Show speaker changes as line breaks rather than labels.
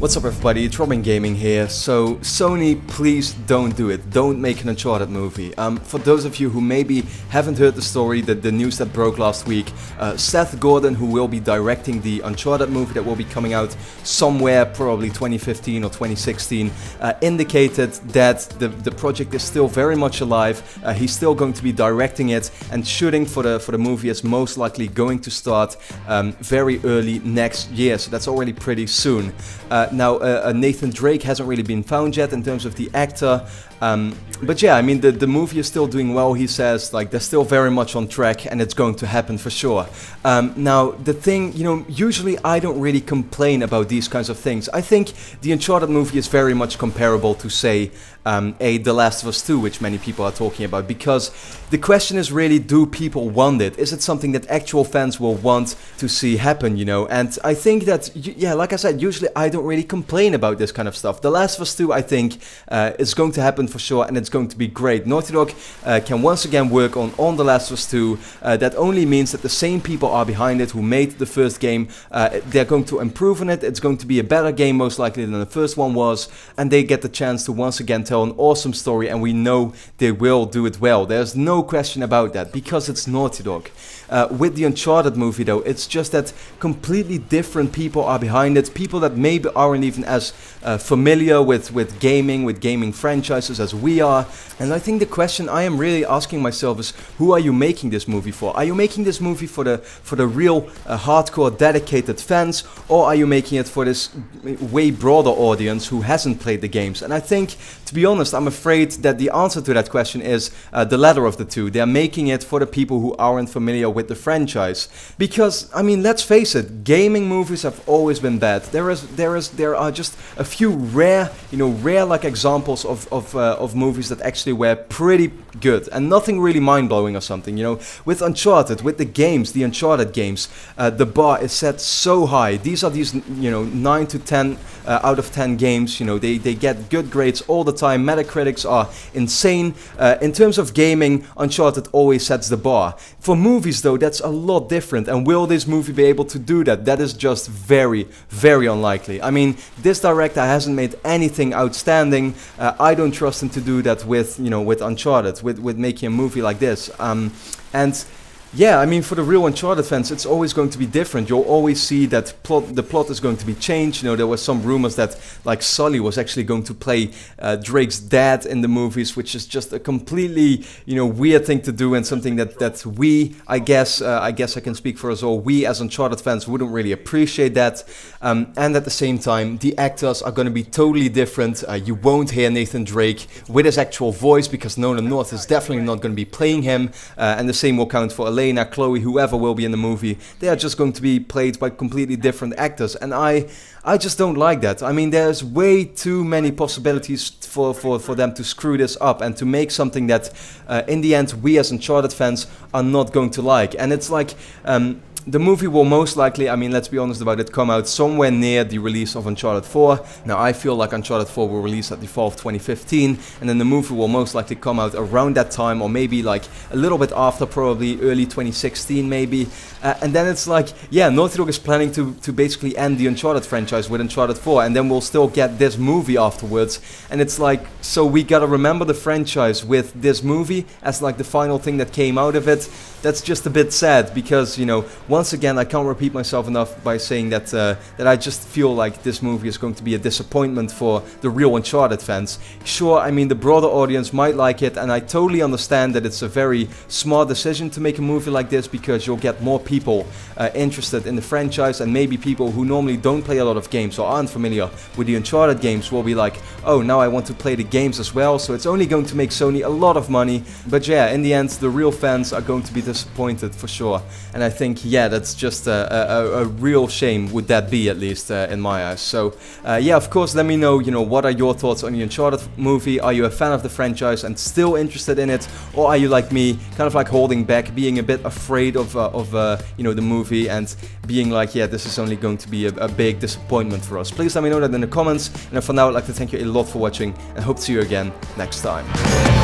What's up everybody, it's Robin Gaming here. So Sony, please don't do it. Don't make an Uncharted movie. Um, for those of you who maybe haven't heard the story, the, the news that broke last week, uh, Seth Gordon, who will be directing the Uncharted movie that will be coming out somewhere, probably 2015 or 2016, uh, indicated that the, the project is still very much alive. Uh, he's still going to be directing it and shooting for the, for the movie is most likely going to start um, very early next year. So that's already pretty soon. Now, uh, uh, Nathan Drake hasn't really been found yet in terms of the actor. Um, but yeah, I mean, the, the movie is still doing well, he says. Like, they're still very much on track and it's going to happen for sure. Um, now, the thing, you know, usually I don't really complain about these kinds of things. I think the Uncharted movie is very much comparable to, say, um, a The Last of Us 2, which many people are talking about. Because the question is really, do people want it? Is it something that actual fans will want to see happen, you know? And I think that, yeah, like I said, usually I don't really complain about this kind of stuff. The Last of Us 2, I think, uh, is going to happen for sure and it's going to be great. Naughty Dog uh, can once again work on On The Last of Us 2. Uh, that only means that the same people are behind it who made the first game. Uh, they're going to improve on it. It's going to be a better game most likely than the first one was. And they get the chance to once again tell an awesome story and we know they will do it well. There's no question about that because it's Naughty Dog. Uh, with the Uncharted movie though, it's just that completely different people are behind it. People that maybe aren't even as uh, familiar with, with gaming, with gaming franchises as we are. And I think the question I am really asking myself is, who are you making this movie for? Are you making this movie for the for the real uh, hardcore dedicated fans, or are you making it for this way broader audience who hasn't played the games? And I think, to be honest, I'm afraid that the answer to that question is uh, the latter of the two. They're making it for the people who aren't familiar with the franchise. Because I mean, let's face it, gaming movies have always been bad. There is there is there are just a few rare, you know, rare like examples of of uh, of movies that actually were pretty good and nothing really mind-blowing or something you know? With uncharted with the games the uncharted games uh, the bar is set so high. These are these you know 9 to 10 uh, out of 10 games you know? They, they get good grades all the time. Metacritics are insane. Uh, in terms of gaming uncharted always sets the bar. For movies though that's a lot different. And will this movie be able to do that? That is just very very unlikely. I mean this director hasn't made anything outstanding. Uh, i don't trust him to do that with you know with uncharted with with making a movie like this. Um, and yeah, I mean, for the real Uncharted fans, it's always going to be different. You'll always see that plot, the plot is going to be changed. You know, there were some rumors that like Sully was actually going to play uh, Drake's dad in the movies, which is just a completely you know weird thing to do and something that that we, I guess, uh, I guess I can speak for us all. We as Uncharted fans wouldn't really appreciate that. Um, and at the same time, the actors are going to be totally different. Uh, you won't hear Nathan Drake with his actual voice because Nolan North is definitely not going to be playing him, uh, and the same will count for. Elena, Chloe, whoever will be in the movie, they are just going to be played by completely different actors. And I, I just don't like that. I mean, there's way too many possibilities for, for, for them to screw this up and to make something that, uh, in the end, we as Uncharted fans are not going to like. And it's like, um, the movie will most likely, I mean, let's be honest about it, come out somewhere near the release of Uncharted 4. Now, I feel like Uncharted 4 will release at the fall of 2015, and then the movie will most likely come out around that time, or maybe like a little bit after, probably early 2016, maybe. Uh, and then it's like, yeah, Naughty Dog is planning to, to basically end the Uncharted franchise with Uncharted 4, and then we'll still get this movie afterwards. And it's like, so we gotta remember the franchise with this movie as like the final thing that came out of it. That's just a bit sad because, you know, once again, I can't repeat myself enough by saying that uh, that I just feel like this movie is going to be a disappointment for the real Uncharted fans. Sure, I mean, the broader audience might like it, and I totally understand that it's a very smart decision to make a movie like this because you'll get more people uh, interested in the franchise, and maybe people who normally don't play a lot of games or aren't familiar with the Uncharted games will be like, oh, now I want to play the games as well, so it's only going to make Sony a lot of money. But yeah, in the end, the real fans are going to be disappointed for sure. And I think, yeah, that's just a, a, a real shame, would that be at least uh, in my eyes. So uh, yeah, of course, let me know, you know, what are your thoughts on the Uncharted movie? Are you a fan of the franchise and still interested in it? Or are you like me, kind of like holding back, being a bit afraid of, uh, of uh, you know, the movie and being like, yeah, this is only going to be a, a big disappointment for us? Please let me know that in the comments. And for now, I'd like to thank you a lot for watching and hope to see you again next time.